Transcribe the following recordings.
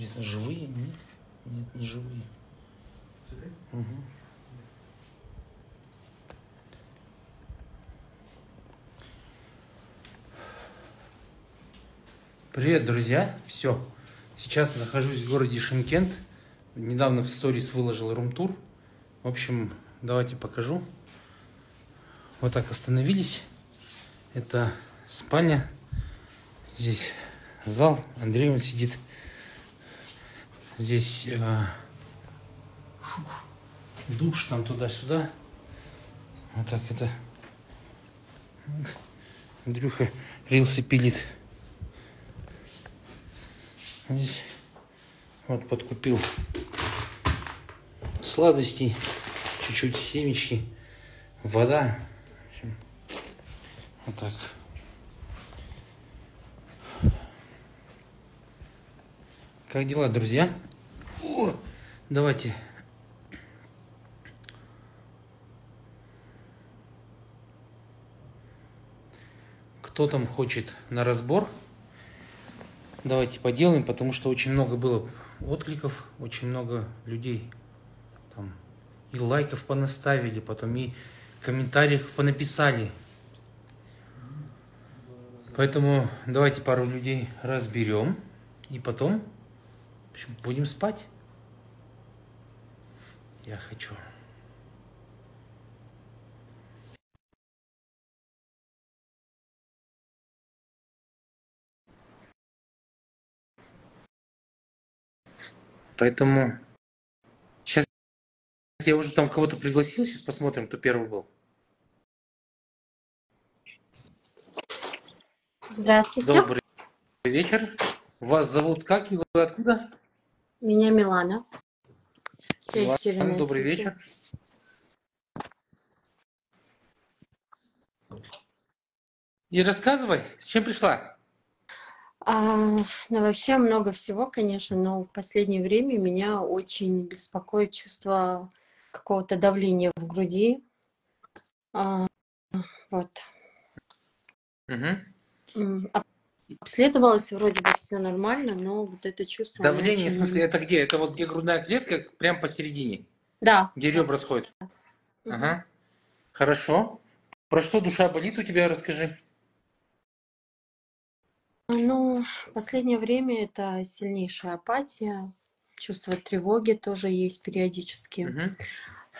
Интересно, живые? Нет? Нет, не живые. Угу. Привет, друзья! Все. Сейчас нахожусь в городе Шимкент. Недавно в сторис выложил рум-тур. В общем, давайте покажу. Вот так остановились. Это спальня. Здесь зал. Андрей он сидит. Здесь э, душ там туда-сюда. Вот так это. Андрюха рилсы пилит. Здесь вот подкупил сладостей, чуть-чуть семечки, вода. Вот так. Как дела, друзья? О, давайте. Кто там хочет на разбор? Давайте поделаем, потому что очень много было откликов, очень много людей там и лайков понаставили, потом и комментариев понаписали. Поэтому давайте пару людей разберем и потом будем спать. Я хочу. Поэтому сейчас я уже там кого-то пригласил, сейчас посмотрим, кто первый был. Здравствуйте. Добрый вечер. Вас зовут как и вы откуда? Меня Милана. Добрый вечер. И рассказывай, с чем пришла? А, ну, вообще много всего, конечно, но в последнее время меня очень беспокоит чувство какого-то давления в груди. А, вот. Угу. Обследовалось, вроде бы все нормально, но вот это чувство... Давление, очень... в смысле, это где? Это вот где грудная клетка, прям посередине? Да. Где ребра сходят? Угу. Ага. Хорошо. Про что душа болит у тебя, расскажи. Ну, последнее время это сильнейшая апатия, чувство тревоги тоже есть периодически. Угу.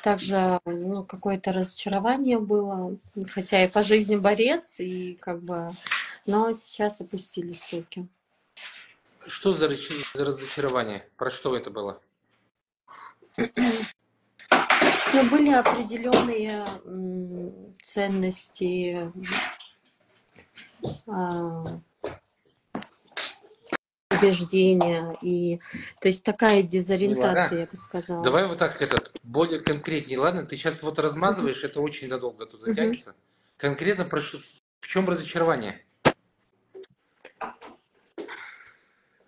Также ну, какое-то разочарование было, хотя и по жизни борец, и как бы но сейчас опустились руки. Что за, за разочарование? Про что это было? Ну, были определенные ценности, а, убеждения и то есть такая дезориентация, Милана, я бы сказала. Давай вот так этот более конкретнее, ладно? Ты сейчас вот размазываешь, это очень надолго тут затянется. Конкретно про в чем разочарование?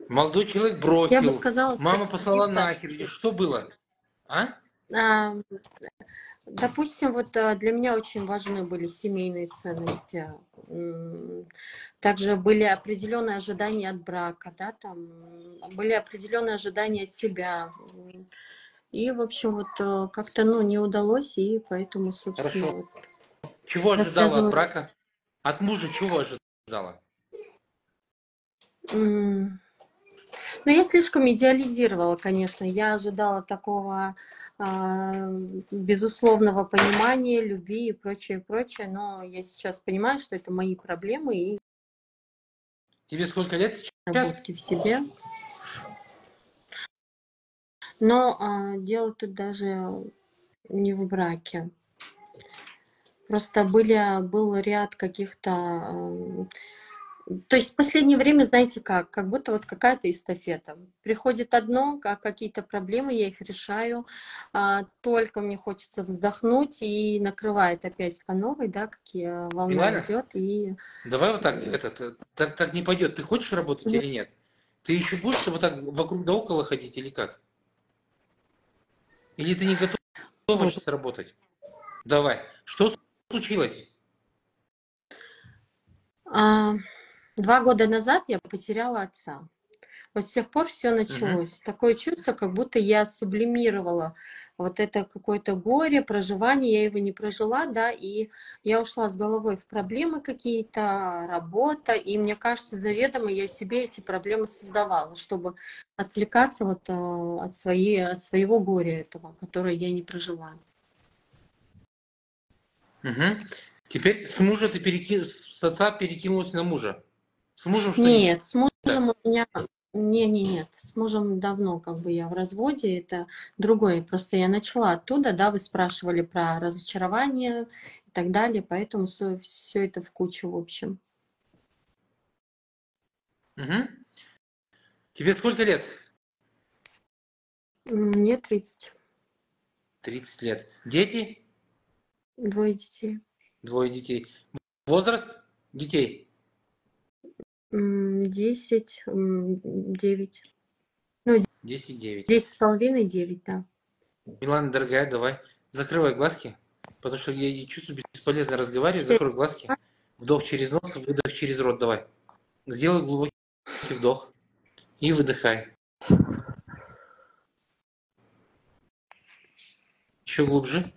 Молодой человек бросил. Я бы сказала, Мама послала нахер. Что было? А? а? Допустим, вот а, для меня очень важны были семейные ценности. Также были определенные ожидания от брака, да, там были определенные ожидания от себя. И, в общем, вот э, как-то, ну, не удалось, и поэтому, собственно... Хорошо. Вот, чего ожидала от брака? От мужа чего ожидала? Ну, я слишком идеализировала, конечно. Я ожидала такого э, безусловного понимания, любви и прочее, прочее. Но я сейчас понимаю, что это мои проблемы и Тебе сколько лет сейчас? Работки в себе. Но а, дело тут даже не в браке. Просто были, был ряд каких-то то есть в последнее время, знаете как, как будто вот какая-то эстафета. Приходит одно, как какие-то проблемы, я их решаю, а, только мне хочется вздохнуть и накрывает опять по новой, да, какие волна Милана, идет. И... Давай вот так, этот, так, так не пойдет. Ты хочешь работать нет. или нет? Ты еще будешь вот так вокруг да около ходить или как? Или ты не готова вот. сейчас работать? Давай. Что случилось? А... Два года назад я потеряла отца. Вот с тех пор все началось. Такое чувство, как будто я сублимировала вот это какое-то горе, проживание, я его не прожила, да, и я ушла с головой в проблемы какие-то, работа, и мне кажется, заведомо я себе эти проблемы создавала, чтобы отвлекаться вот э, от, своей, от своего горя этого, которое я не прожила. Угу. Теперь с мужа ты переки... с отца перекинулась на мужа. С мужем что Нет, с мужем у меня не, не, нет, с мужем давно как бы я в разводе, это другое. Просто я начала оттуда, да, вы спрашивали про разочарование и так далее, поэтому все, все это в кучу, в общем. Угу. Тебе сколько лет? Мне 30. 30 лет. Дети? Двое детей. Двое детей. Возраст детей? Десять, девять. Ну, десять, девять. Десять с половиной, девять, да. Милана, дорогая, давай, закрывай глазки, потому что я чувствую бесполезно разговаривать, закрой глазки. Вдох через нос, выдох через рот, давай. Сделай глубокий вдох и выдыхай. Еще глубже.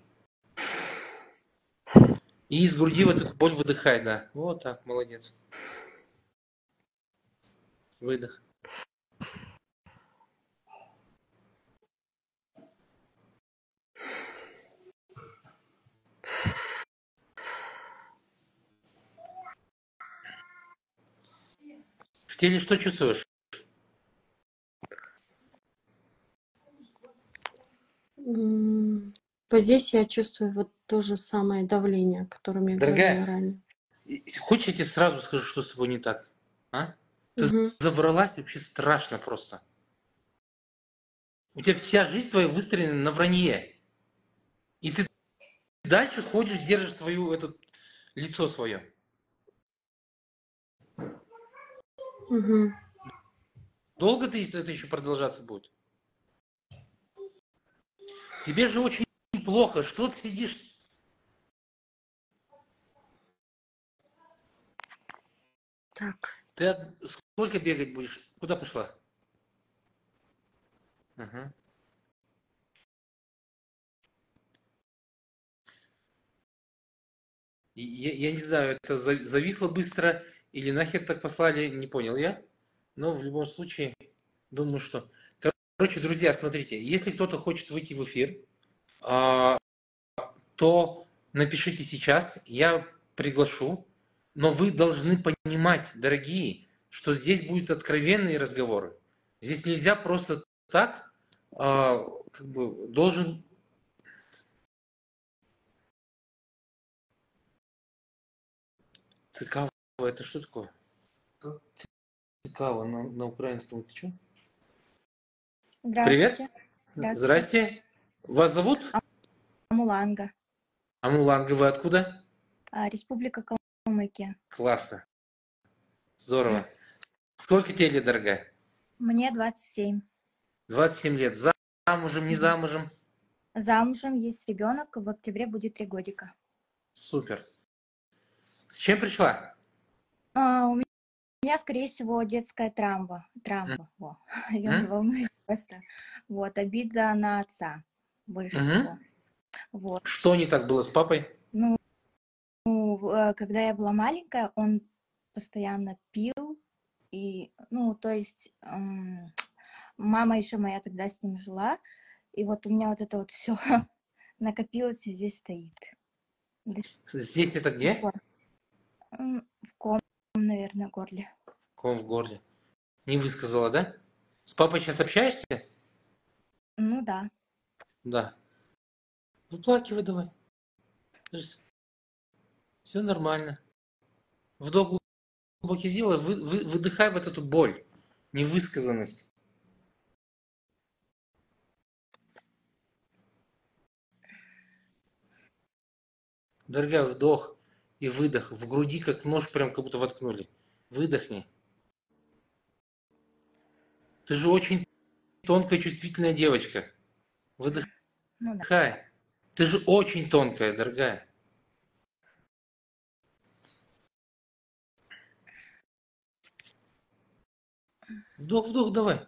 И из груди вот эту боль выдыхай, да. Вот так, молодец. Выдох. В теле что чувствуешь? Вот здесь я чувствую вот то же самое давление, о котором я Дорогая, ранее. Хочешь, я тебе сразу скажу, что с тобой не так? А? Ты завралась вообще страшно просто. У тебя вся жизнь твоя выстроена на вранье. И ты дальше ходишь, держишь свою, это, лицо свое. Угу. Долго ты это еще продолжаться будет? Тебе же очень плохо. Что ты сидишь? Так. Ты сколько бегать будешь? Куда пошла? Ага. Я, я не знаю, это зависло быстро или нахер так послали, не понял я. Но в любом случае, думаю, что... Короче, друзья, смотрите, если кто-то хочет выйти в эфир, а, то напишите сейчас, я приглашу. Но вы должны понимать, дорогие, что здесь будут откровенные разговоры. Здесь нельзя просто так, а, как бы должен... Цикава, это что такое? Цикава на, на украинском это что? Привет. Здравствуйте. Здрасте. Вас зовут? Амуланга. Амуланга, вы откуда? А, Республика Калмыкия. Классно. Здорово. Сколько тебе лет, дорогая? Мне 27. 27 лет. Замужем, не замужем? Замужем, есть ребенок, в октябре будет три годика. Супер. С чем пришла? А, у меня, скорее всего, детская травма. Травма. Mm. Во. Я не волнуюсь просто. Вот, обида на отца больше mm-hmm. всего. Вот. Что не так было с папой? Ну, э, когда я была маленькая, он постоянно пил, и, ну, то есть, эм, мама еще моя тогда с ним жила, и вот у меня вот это вот все накопилось и здесь стоит. Здесь это где? В ком, наверное, горле. Ком в горле. Не высказала, да? С папой сейчас общаешься? Ну да. Да. Выплакивай давай. Все нормально. Вдох глубокий сделай, вы, вы, выдыхай вот эту боль, невысказанность. Дорогая, вдох и выдох. В груди как нож прям как будто воткнули. Выдохни. Ты же очень тонкая, чувствительная девочка. Выдыхай. Ну, да. Ты же очень тонкая, дорогая. Вдох, вдох, давай.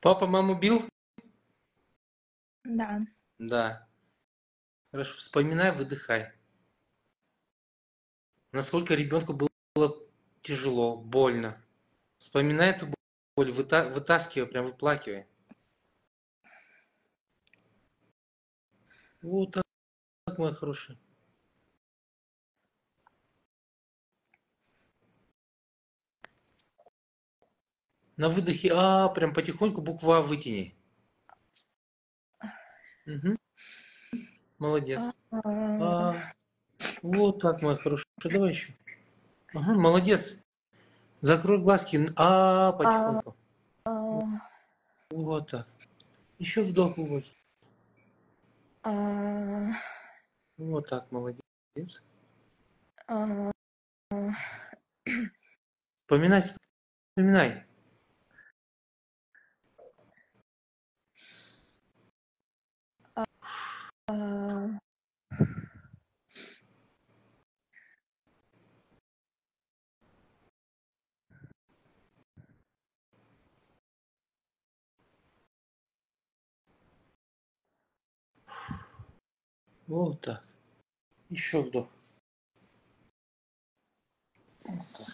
Папа маму бил? Да. Да. Хорошо, вспоминай, выдыхай. Насколько ребенку было тяжело, больно. Вспоминай эту боль, выта- вытаскивай, прям выплакивай. Вот так, так, моя хорошая. На выдохе, а, прям потихоньку буква А вытяни. Мгм. Молодец. А, вот так, моя хорошая. Давай еще. Ага, молодец. Закрой глазки. А, потихоньку. а, Вот так. Еще вдох глубокий. а, Вот так, молодец. а, Вспоминай, вспоминай. а. Вот так. Еще вдох. Вот так.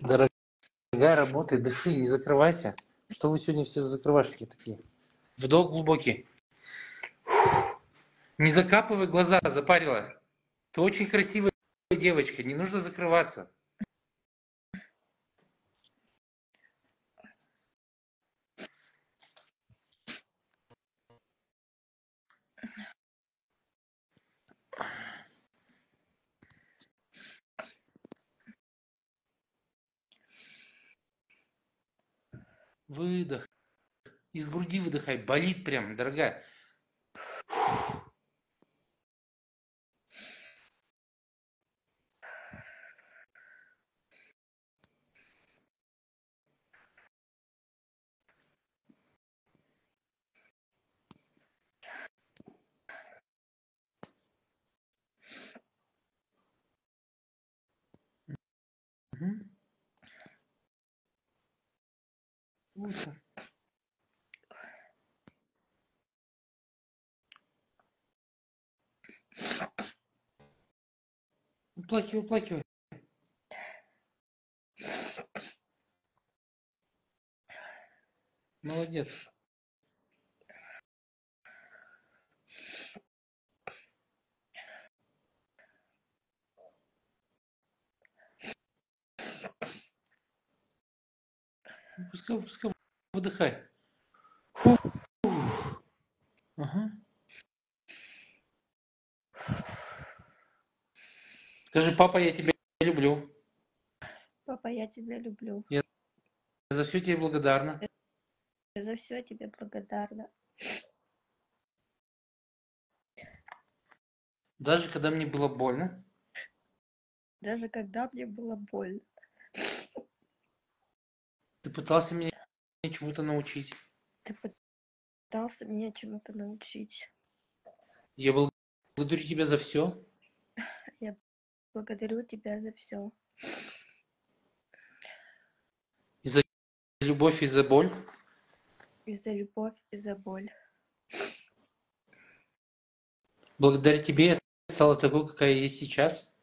Дорогая, работай, дыши, не закрывайся. Что вы сегодня все закрывашки такие? Вдох глубокий. Не закапывай глаза, запарила. Ты очень красивая девочка, не нужно закрываться. Выдох. Из груди выдыхай. Болит прям, дорогая. Мгм. Вот так. Уплакивай, уплакивай. Молодец. Пускай, пускай выдыхай. Фу. Ага. Скажи, папа, я тебя люблю. Папа, я тебя люблю. Я за все тебе благодарна. Я за все тебе благодарна. Даже когда мне было больно, Даже когда мне было больно. ты пытался меня чему-то научить. Ты пытался меня чему-то научить. Я благодарю тебя за все. Благодарю тебя за все. И за любовь, и за боль. И за любовь, и за боль. Благодаря тебе я стала такой, какая я есть сейчас.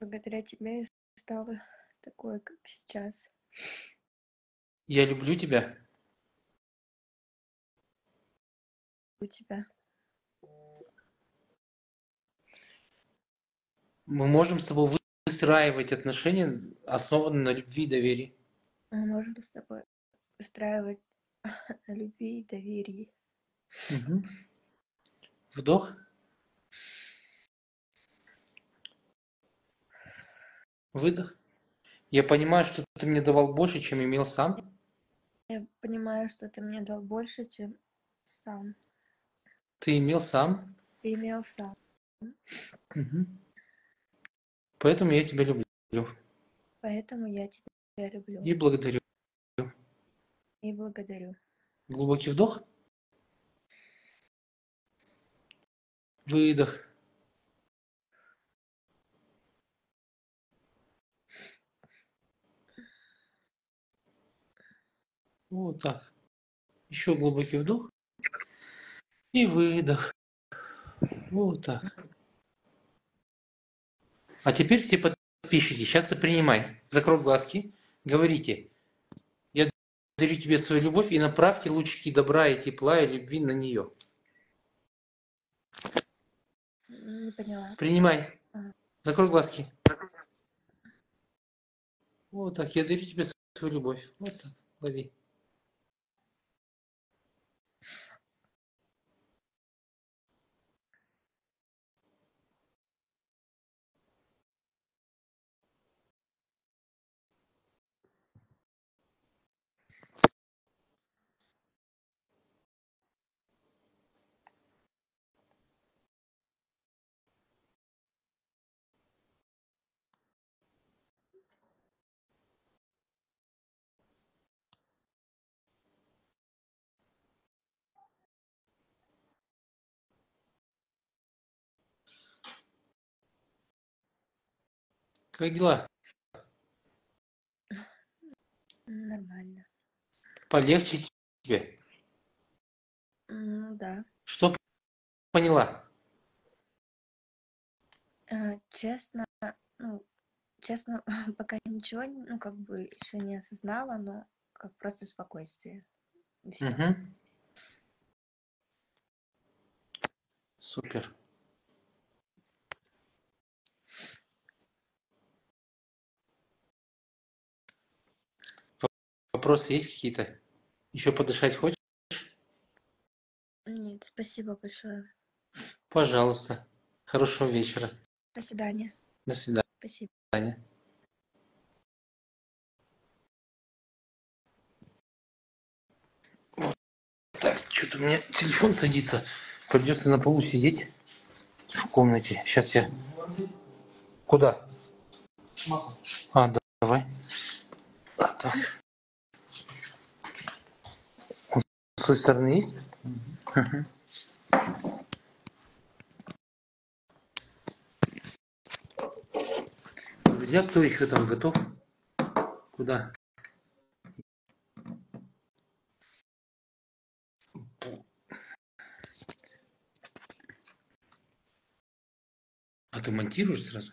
Благодаря тебе я стала такой, как сейчас. Я люблю тебя. У тебя. Мы можем с тобой выстраивать отношения, основанные на любви и доверии. Мы можем с тобой устраивать на любви и доверии. Мгм. Вдох. Выдох. Я понимаю, что ты мне давал больше, чем имел сам. Я понимаю, что ты мне дал больше, чем сам. Ты имел сам. имел сам. Мгм. Поэтому я тебя люблю Поэтому я тебя люблю и благодарю. и благодарю. Глубокий вдох. Выдох. Вот так. Еще глубокий вдох. И выдох. Вот так. А теперь все подписчики, сейчас ты принимай. Закрой глазки. Говорите. Я дарю тебе свою любовь и направьте лучики добра и тепла и любви на нее. Не поняла. Принимай. Закрой глазки. Вот так. Я дарю тебе свою любовь. Вот так. Лови. Как дела? Нормально. Полегче тебе? Да. Что поняла? Э, Честно, ну, честно, пока ничего, ну, как бы еще не осознала, но как просто спокойствие. Мгм. Супер. Вопросы есть какие-то? Еще подышать хочешь? Нет, спасибо большое. Пожалуйста. Хорошего вечера. До свидания. До свидания. Спасибо. Так, что-то у меня телефон садится. Придется на полу сидеть в комнате. Сейчас я... Куда? А, да, давай. А, так. Он С той стороны есть? Мгм. Друзья, кто еще там готов? Куда? А ты монтируешь сразу?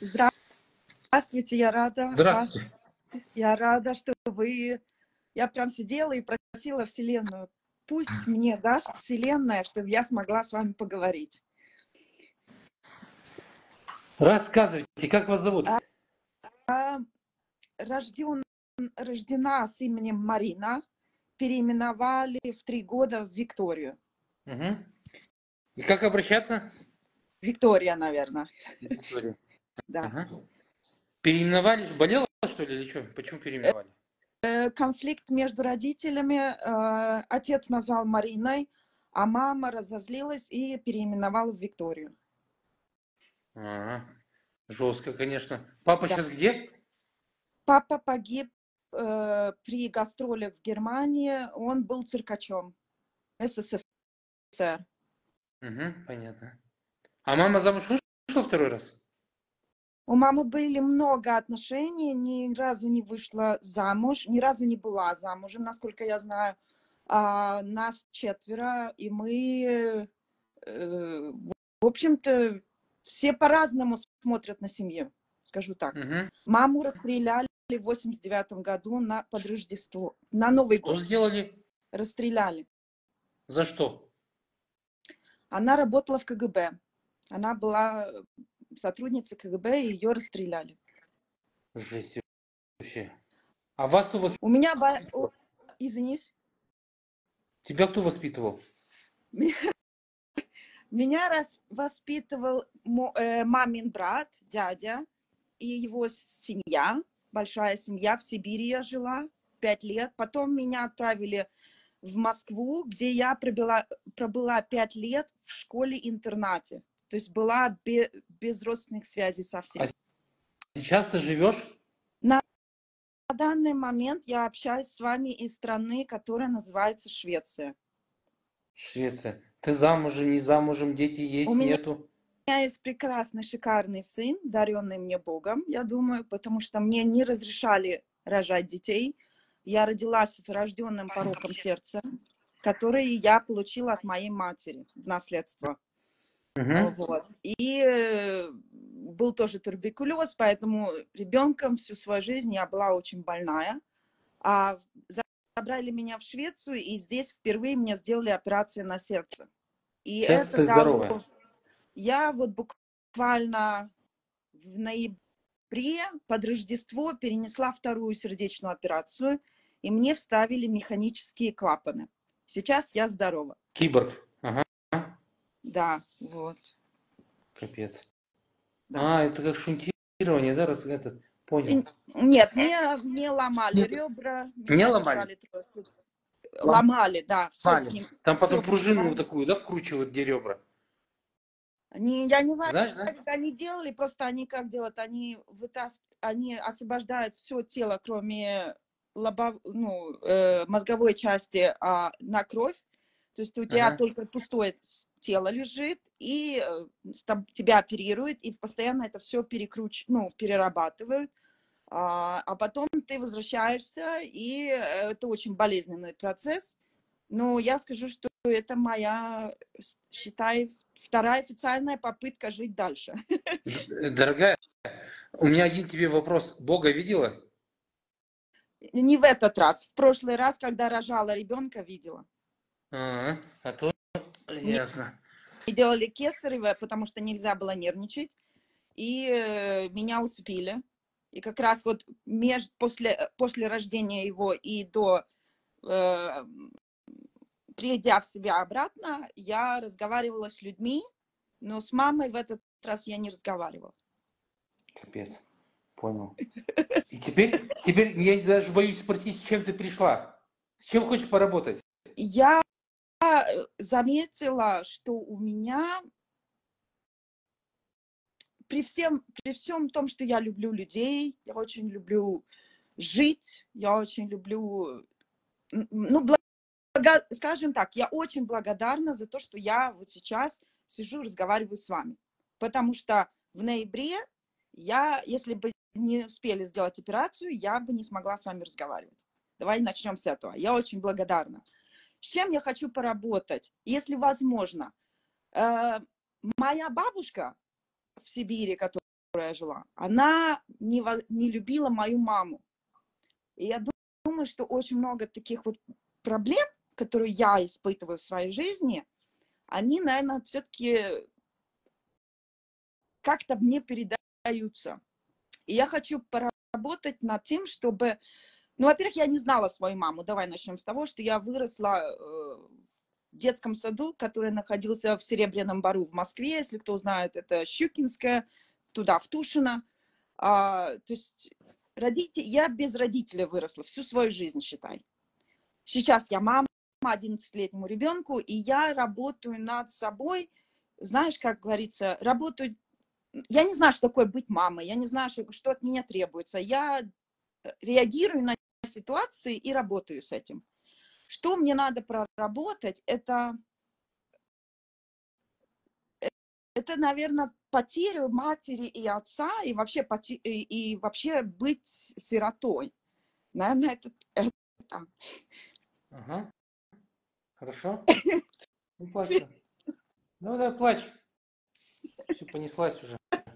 Здравствуйте, я рада. Здравствуй. вас- Я рада, что вы... Я прям сидела и просила Вселенную, пусть мне даст Вселенная, чтобы я смогла с вами поговорить. Рассказывайте, как вас зовут? А, рожден, рождена с именем Марина, переименовали в три года в Викторию. Мгм. И как обращаться? Виктория, наверное, Виктория. да. Ага. Переименовали, болела что ли или что? Почему переименовали? Э, Конфликт между родителями. э, Отец назвал Мариной, а мама разозлилась и переименовала в Викторию. Ага. Жестко, конечно. Папа Да. сейчас где? Папа погиб э, при гастролях в Германии. Он был циркачом СССР. Угу, понятно. А мама замуж вышла второй раз? У мамы были много отношений, ни разу не вышла замуж, ни разу не была замужем, насколько я знаю. А, нас четверо, и мы, э, в общем-то, все по-разному смотрят на семью, скажу так. Угу. Маму расстреляли в 89 году на, под Рождество, на Новый Что год. сделали? Расстреляли. За что? Она работала в КГБ. Она была сотрудницей КГБ, и ее расстреляли. Жесть вообще. А вас кто воспитывал? У меня... ба- о, Извинись. Тебя кто воспитывал? Меня раз воспитывал э, мамин брат, дядя, и его семья, большая семья. В Сибири я жила пять лет. Потом меня отправили в Москву, где я пробыла, пробыла пять лет в школе-интернате. То есть была без родственных связей совсем. А Сейчас ты живешь? На данный момент я общаюсь с вами из страны, которая называется Швеция. Швеция. Ты замужем, не замужем, дети есть, У меня- нету? У меня есть прекрасный, шикарный сын, даренный мне Богом, я думаю, потому что мне не разрешали рожать детей. Я родилась с рожденным пороком сердца, который я получила от моей матери в наследство. Мгм. Вот. И э, был тоже туберкулез, поэтому ребенком всю свою жизнь я была очень больная. А за- забрали меня в Швецию, и здесь впервые мне сделали операцию на сердце. И Сейчас это ты дало- здоровая. Я вот буквально в ноябре под Рождество перенесла вторую сердечную операцию, и мне вставили механические клапаны. Сейчас я здорова. Киборг. Да, вот. Капец. Да. А, это как шунтирование, да, раз этот, понял. Нет, мне, мне ломали ребра. Не ломали? держали. Ломали, да. Ломали. Там потом пружину вот такую, да, вкручивают, где ребра. Они, я не знаю, Знаешь, да? как они делали, просто они как делают, они вытас... они освобождают все тело, кроме лобов... ну, э, мозговой части а, на кровь. То есть у тебя Ага. только пустое тело лежит, и э, тоб- тебя оперируют, и постоянно это все перекруч... ну, перерабатывают. А, а потом ты возвращаешься, и э, это очень болезненный процесс. Но я скажу, что это моя, считай, вторая официальная попытка жить дальше. Д- Дорогая, у меня один тебе вопрос. Бога видела? Не в этот раз. В прошлый раз, когда рожала ребенка, видела. Ага, а то ясно. И делали кесарево, потому что нельзя было нервничать. И э, меня усыпили. И как раз вот меж, после, после рождения его и до э, придя в себя обратно, я разговаривала с людьми, но с мамой в этот раз я не разговаривала. Капец. Понял. И теперь, теперь я даже боюсь спросить, с чем ты пришла? С чем хочешь поработать? Я э, заметила, что у меня при всем, при всем том, что я люблю людей, я очень люблю жить, я очень люблю, ну, блага- скажем так, я очень благодарна за то, что я вот сейчас сижу и разговариваю с вами. Потому что в ноябре я, если бы не успели сделать операцию, я бы не смогла с вами разговаривать. Давай начнем с этого. Я очень благодарна. С чем я хочу поработать, если возможно? Э, Моя бабушка в Сибири, которая жила, она не, не любила мою маму. И я ду- думаю, что очень много таких вот проблем, которые я испытываю в своей жизни, они, наверное, все-таки как-то мне передаются. И я хочу поработать над тем, чтобы... Ну, во-первых, я не знала свою маму. Давай начнем с того, что я выросла э, в детском саду, который находился в Серебряном Бару в Москве. Если кто знает, это Щукинская, туда, в Тушино. А, то есть родители, я без родителя выросла всю свою жизнь, считай. Сейчас я мама 11-летнему ребенку, и я работаю над собой. Знаешь, как говорится, работаю... Я не знаю, что такое быть мамой, я не знаю, что, от меня требуется. Я э, реагирую на ситуации и работаю с этим. Что мне надо проработать, это, это, наверное, потерю матери и отца, и вообще, и, и вообще быть сиротой. Наверное, это, это. Ага. Хорошо? Не плачь. Ну да, плачь. Все понеслась уже.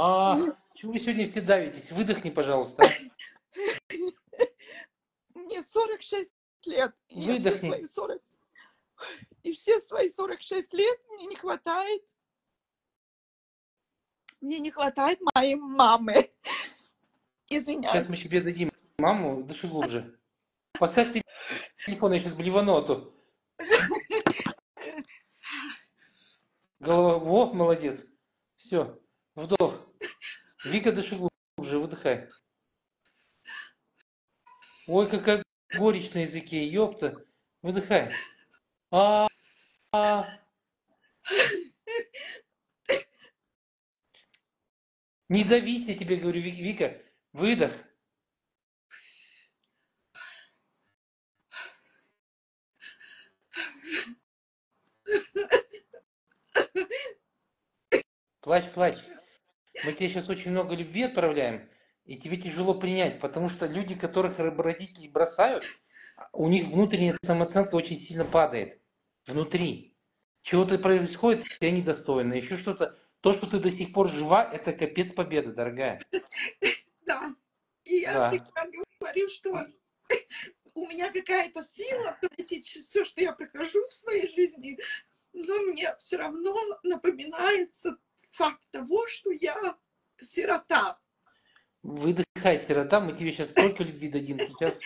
А, чего вы сегодня все давитесь? Выдохни, пожалуйста. Мне 46 лет. и я все Выдохни. свои 40 И все свои 46 лет мне не хватает. Мне не хватает моей мамы. Извиняюсь. Сейчас мы тебе дадим маму, дыши глубже. Поставьте телефон, я сейчас блевану, а то. Голова, во, молодец. Все, вдох. Вика, дыши глубже, выдыхай. Ой, какая горечь на языке, ёпта. Выдыхай. А, а. Не давись, я тебе говорю, Ви- Вика. Выдох. Плачь, плачь. Мы тебе сейчас очень много любви отправляем, и тебе тяжело принять, потому что люди, которых родители бросают, у них внутренняя самооценка очень сильно падает. Внутри. Чего-то происходит, и они достойны. Еще что-то. То, что ты до сих пор жива, это капец победы, дорогая. Да. И я Да. всегда говорю, что у меня какая-то сила пройти все, что я прохожу в своей жизни, но мне все равно напоминается факт того, что я сирота. Выдыхай, сирота, мы тебе сейчас столько любви дадим. Сейчас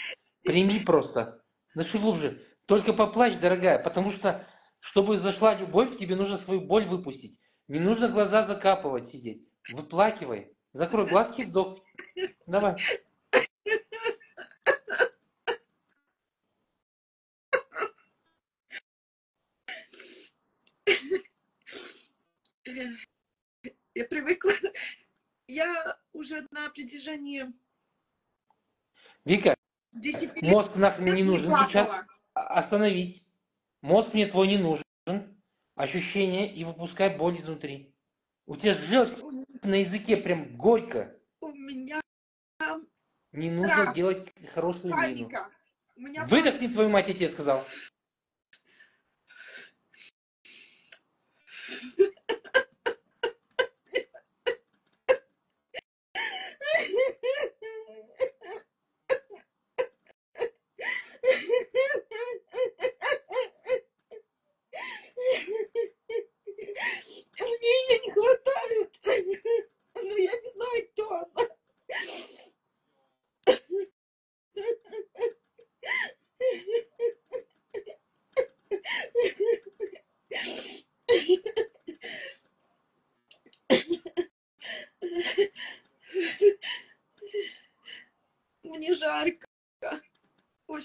прими просто. Дыши глубже. Только поплачь, дорогая, потому что, чтобы зашла любовь, тебе нужно свою боль выпустить. Не нужно глаза закапывать, сидеть. Выплакивай. Закрой глазки, вдох. Давай. Я привыкла. Я уже на протяжении Вика, 10 лет мозг нахрен не нужен сейчас. плакала. Остановись. Мозг мне твой не нужен. Ощущение и выпускай боль изнутри. У тебя желчь на языке прям горько. У меня Не нужно Да. делать хорошую мину. паника. Выдохни твою мать, я тебе сказал. Мне ее не хватает. Но я не знаю, кто она. Мне жарко.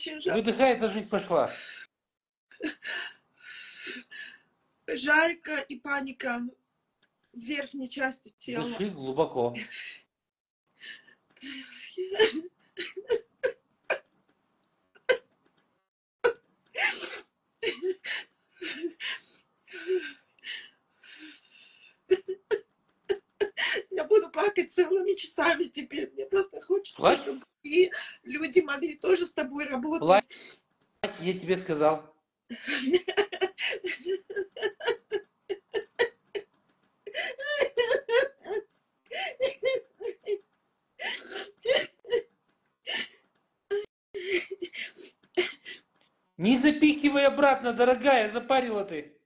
Очень жарко. Выдыхай, эта жизнь пошла. Жарко и паника в верхней части тела. Дыши глубоко. Я буду плакать целыми часами теперь. Мне просто хочется, Плачь. чтобы люди могли тоже с тобой работать. Плачь. Я тебе сказал. Не запихивай обратно, дорогая, запарила ты.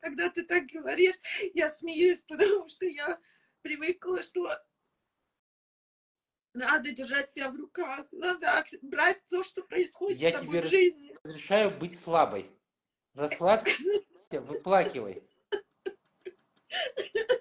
Когда ты так говоришь, я смеюсь, потому что я привыкла, что надо держать себя в руках, надо брать то, что происходит Я с тобой тебе в жизни. Разрешаю быть слабой. Расслабься, выплакивай.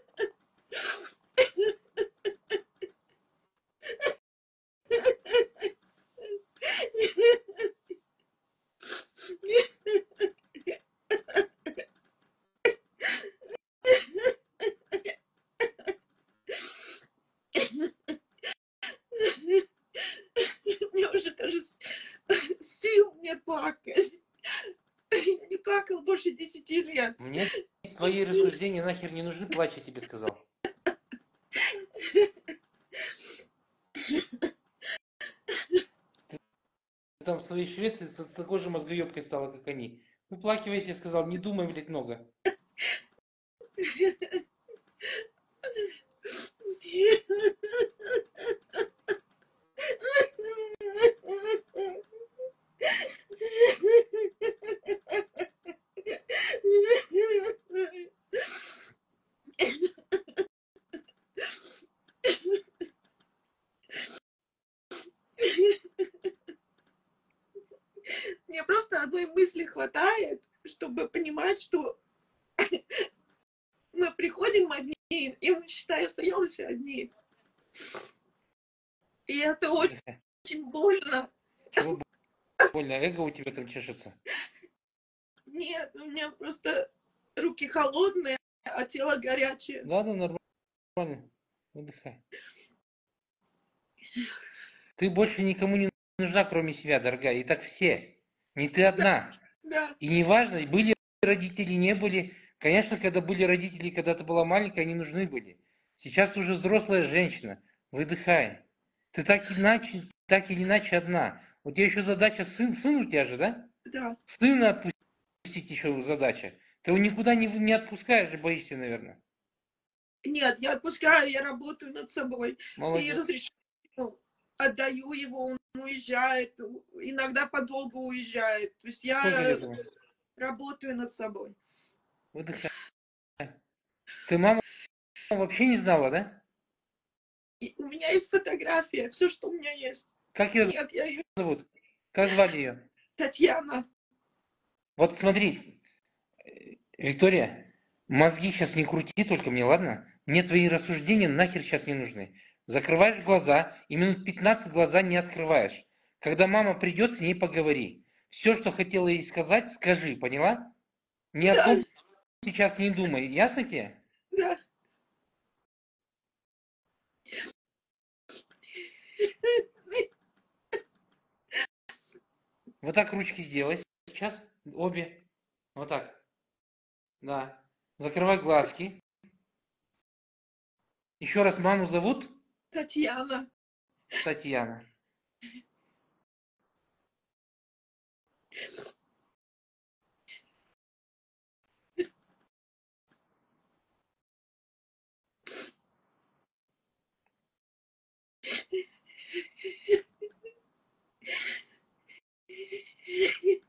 30 лет. Мне твои рассуждения нахер не нужны, плачь, я тебе сказал. Ты там в своей Швеции такой же мозгоебкой стала, как они. Выплакивайте, я сказал, не думай, блядь, много. Мне просто одной мысли хватает, чтобы понимать, что мы приходим одни, и мы, считай, остаемся одни. И это очень Выдыхай. больно. Чего больно? Эго у тебя там чешется. Нет, у меня просто руки холодные, а тело горячее. Ладно, нормально. Выдыхай. Ты больше никому не нужна, кроме себя, дорогая. И так все. Не ты одна. Да, И неважно, были родители, не были. Конечно, когда были родители, когда ты была маленькая, они нужны были. Сейчас ты уже взрослая женщина. Выдыхай. Ты так иначе, так или иначе одна. У тебя еще задача сын, сын у тебя же, да? да. Сына отпустить еще задача. Ты его никуда не, не отпускаешь, боишься, наверное. Нет, я отпускаю, я работаю над собой. И Молодец. разрешаю, отдаю его, он уезжает. Иногда подолгу уезжает. То есть я работаю над собой. Выдыхай. Ты маму вообще не знала, да? И у меня есть фотография, все, что у меня есть. Как ее Нет, я ее... зовут? Как звали ее? Татьяна. Вот смотри, Виктория, мозги сейчас не крути только мне, ладно? Мне твои рассуждения нахер сейчас не нужны. Закрываешь глаза и минут 15 глаза не открываешь. Когда мама придет, с ней поговори. Все, что хотела ей сказать, скажи, поняла? Ни о ком сейчас не думай. Ясно тебе? Да. Вот так ручки сделай. Сейчас обе. Вот так. Да. Закрывай глазки. Еще раз маму зовут Татьяна. Татьяна. Yeah.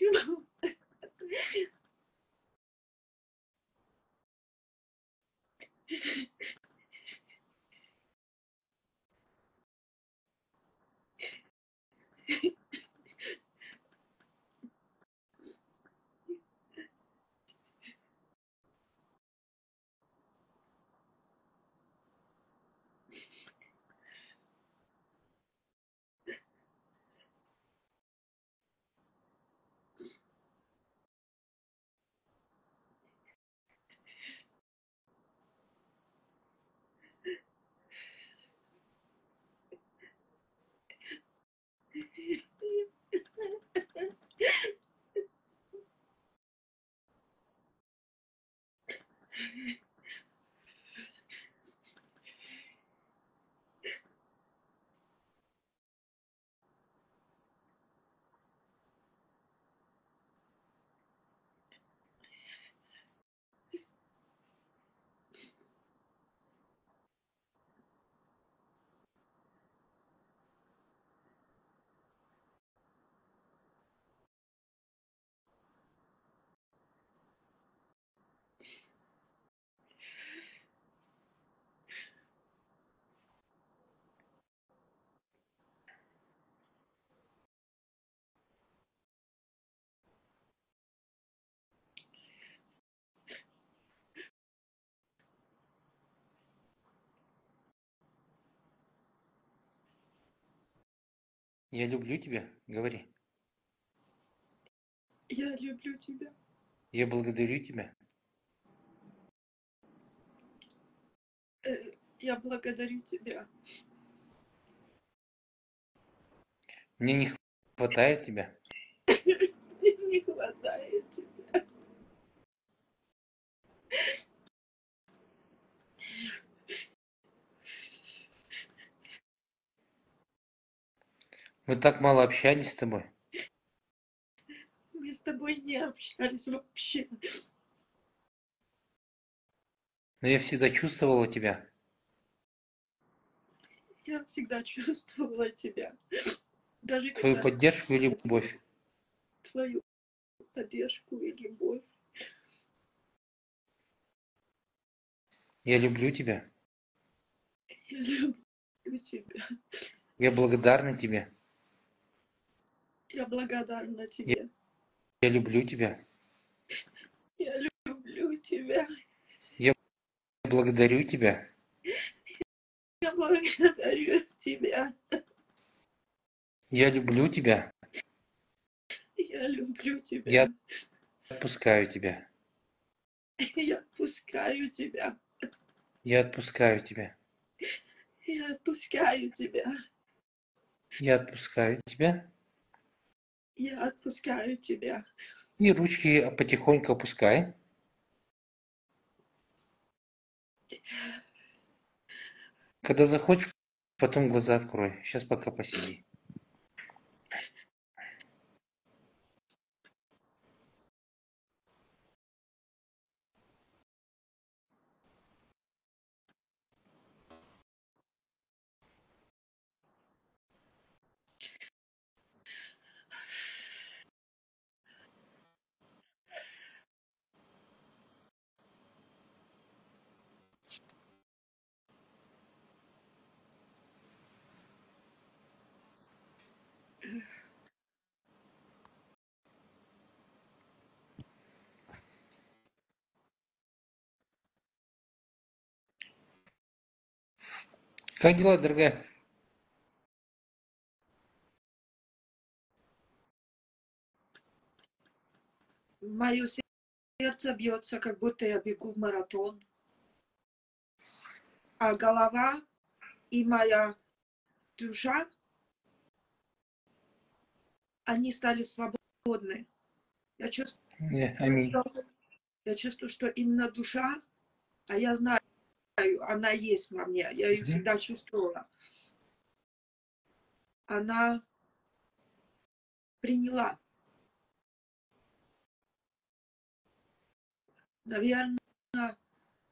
you know Я люблю тебя. Говори. Я люблю тебя. Я благодарю тебя. Э, Я благодарю тебя. Мне не хватает тебя. Мне не хватает тебя. Мы так мало общались с тобой. Мы с тобой не общались вообще. Но я всегда чувствовала тебя. Я всегда чувствовала тебя. Даже Твою когда поддержку и любовь. твою поддержку и любовь. Я люблю тебя. Я люблю тебя. Я благодарна тебе. Я благодарна тебе. Я люблю тебя. Я люблю тебя. Я благодарю тебя. Я благодарю тебя. Я люблю тебя. Я люблю тебя. Я отпускаю тебя. Я отпускаю тебя. Я отпускаю тебя. Я отпускаю тебя. Я отпускаю тебя. Я отпускаю тебя. И ручки потихоньку опускай. Когда захочешь, потом глаза открой. Сейчас пока посиди. Как дела, дорогая? Мое сердце бьется, как будто я бегу в маратон. А голова и моя душа, они стали свободны. Я чувствую, Не, аминь. что- я чувствую, что именно душа, а я знаю, она есть во мне, я ее Мгм. всегда чувствовала. Она приняла. Наверное,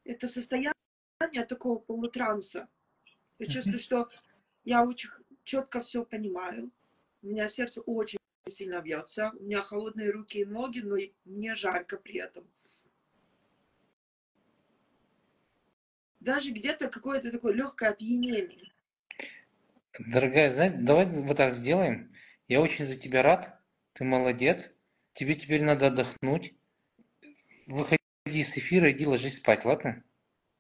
это состояние такого полутранса. Я чувствую, что я очень четко все понимаю. У меня сердце очень сильно бьется. У меня холодные руки и ноги, но мне жарко при этом. Даже где-то какое-то такое легкое опьянение. Дорогая, знаешь, давай вот так сделаем. Я очень за тебя рад. Ты молодец. Тебе теперь надо отдохнуть. Выходи с эфира, иди ложись спать, ладно?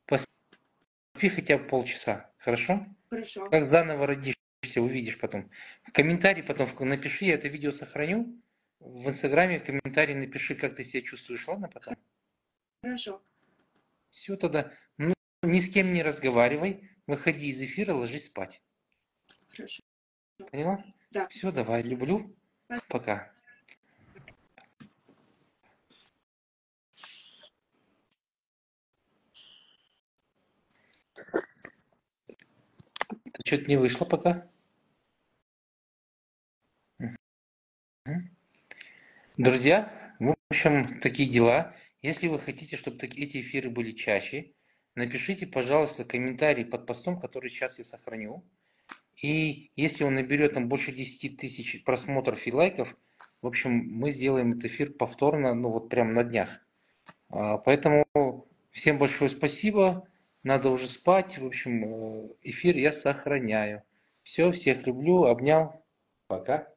Поспи хотя бы полчаса, хорошо? Хорошо. Как заново родишься, увидишь потом. В комментарии потом напиши, я это видео сохраню. В инстаграме в комментарии напиши, как ты себя чувствуешь, ладно, потом? Хорошо. Все тогда. Ни с кем не разговаривай. Выходи из эфира, ложись спать. Хорошо. Поняла? Да. Все, давай, люблю. Пока. Что-то не вышло пока. Друзья, в общем, такие дела. Если вы хотите, чтобы эти эфиры были чаще, напишите, пожалуйста, комментарий под постом, который сейчас я сохраню. И если он наберет там больше 10 тысяч просмотров и лайков, в общем, мы сделаем этот эфир повторно, ну вот прямо на днях. А, Поэтому всем большое спасибо. Надо уже спать. В общем, э, эфир я сохраняю. Все, всех люблю, обнял. Пока.